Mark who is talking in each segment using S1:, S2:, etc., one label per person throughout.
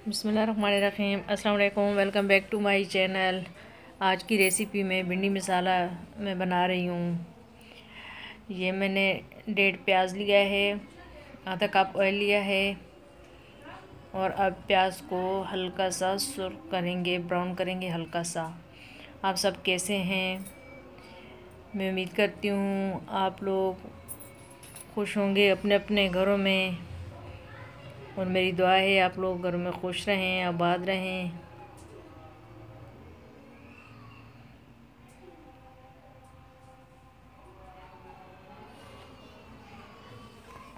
S1: बसमीम अल्लाम welcome back to my channel. आज की रेसिपी में भिंडी मसाला मैं बना रही हूँ। ये मैंने डेढ़ प्याज लिया है, आधा कप ऑयल लिया है और अब प्याज को हल्का सा सुर्ख करेंगे, ब्राउन करेंगे हल्का सा। आप सब कैसे हैं? मैं उम्मीद करती हूँ आप लोग खुश होंगे अपने अपने घरों में। और मेरी दुआ है, आप लोग घर में खुश रहें, आबाद रहें।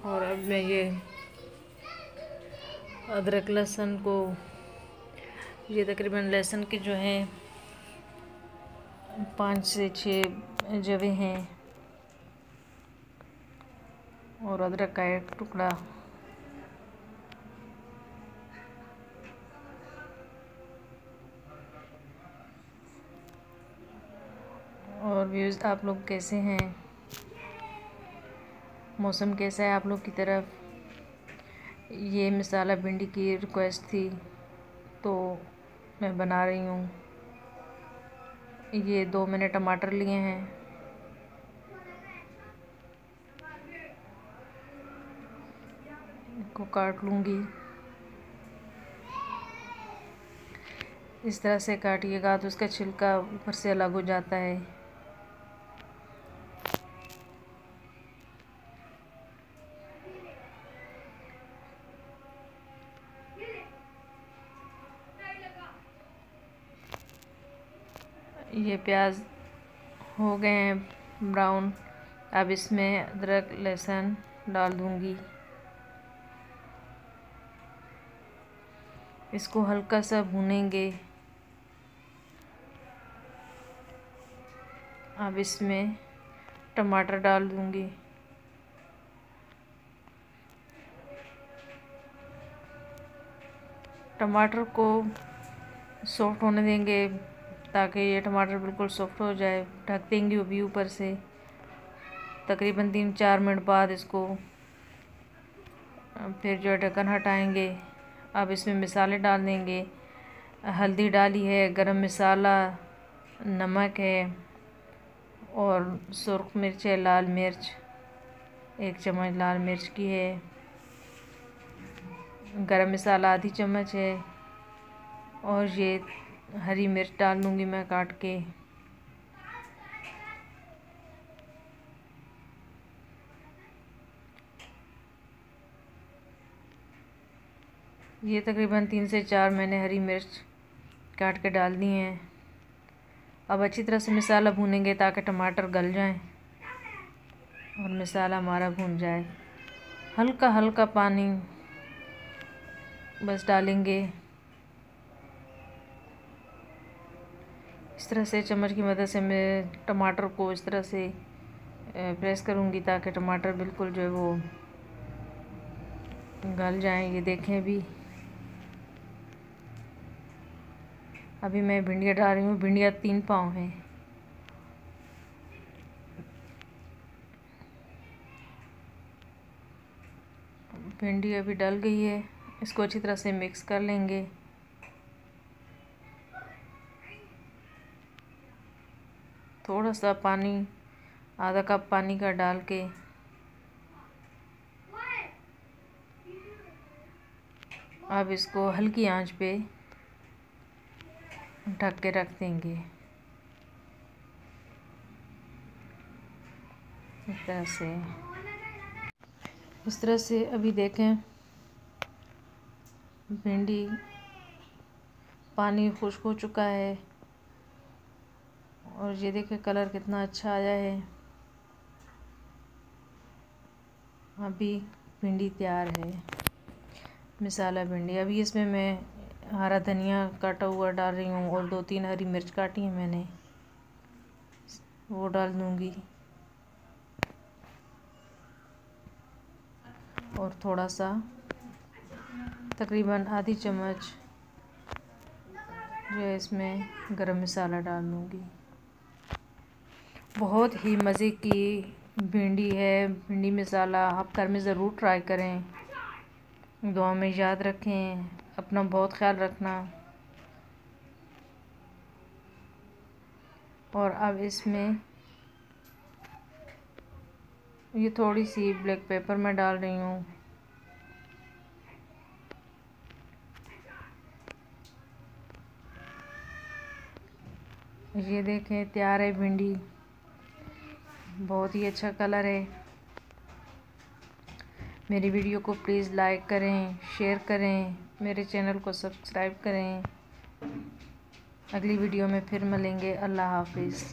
S1: और अब मैं ये अदरक लहसुन को, ये तकरीबन लहसुन के जो हैं, पाँच से छः जवे हैं। और अदरक का एक टुकड़ा व्यूज़ आप लोग कैसे हैं? मौसम कैसा है आप लोग की तरफ़? ये मसाला भिंडी की रिक्वेस्ट थी तो मैं बना रही हूँ। ये दो मैंने टमाटर लिए हैं। को काट लूँगी। इस तरह से काटिएगा तो उसका छिलका ऊपर से अलग हो जाता है। ये प्याज हो गए हैं ब्राउन। अब इसमें अदरक, लहसुन डाल दूँगी। इसको हल्का सा भूनेंगे। अब इसमें टमाटर डाल दूँगी। टमाटर को सॉफ्ट होने देंगे। ताकि ये टमाटर बिल्कुल सॉफ्ट हो जाए। ढक देंगे वो भी ऊपर से। तकरीबन तीन चार मिनट बाद इसको फिर जो है ढक्कन हटाएँगे। अब इसमें मिसाले डाल देंगे। हल्दी डाली है, गरम मसाला, नमक है और सुरख मिर्च है, लाल मिर्च, एक चम्मच लाल मिर्च की है। गरम मसाला आधी चम्मच है और ये हरी मिर्च डाल लूँगी मैं काट के। ये तकरीबन तीन से चार मैंने हरी मिर्च काट के डाल दी हैं। अब अच्छी तरह से मसाला भूनेंगे ताकि टमाटर गल जाएँ और मसाला हमारा भून जाए। हल्का हल्का पानी बस डालेंगे। इस तरह से चम्मच की मदद से मैं टमाटर को इस तरह से प्रेस करूँगी ताकि टमाटर बिल्कुल जो है वो गल जाएँ। ये देखें अभी। अभी मैं भिंडियाँ डाल रही हूँ। भिंडियाँ तीन पाँव हैं। भिंडी अभी डल गई है। इसको अच्छी तरह से मिक्स कर लेंगे। थोड़ा सा पानी, आधा कप पानी का डाल के। अब इसको हल्की आँच पे ढक के रख देंगे। इस तरह से। इस तरह से अभी देखें, भिंडी पानी खुश्क हो चुका है। और ये देखिए कलर कितना अच्छा आया है। अभी भिंडी तैयार है। मिसाला भिंडी। अभी इसमें मैं हरा धनिया काटा हुआ डाल रही हूँ और दो तीन हरी मिर्च काटी हैं मैंने। वो डाल दूँगी। और थोड़ा सा तकरीबन आधी चम्मच जो है इसमें गरम मसाला डाल दूँगी। बहुत ही मज़े की भिंडी है। भिंडी मसाला आप घर में ज़रूर ट्राई करें। दुआ में याद रखें, अपना बहुत ख्याल रखना। और अब इसमें ये थोड़ी सी ब्लैक पेपर मैं डाल रही हूँ। ये देखें, तैयार है भिंडी। बहुत ही अच्छा कलर है। मेरी वीडियो को प्लीज़ लाइक करें, शेयर करें, मेरे चैनल को सब्सक्राइब करें। अगली वीडियो में फिर मिलेंगे। अल्लाह हाफिज़।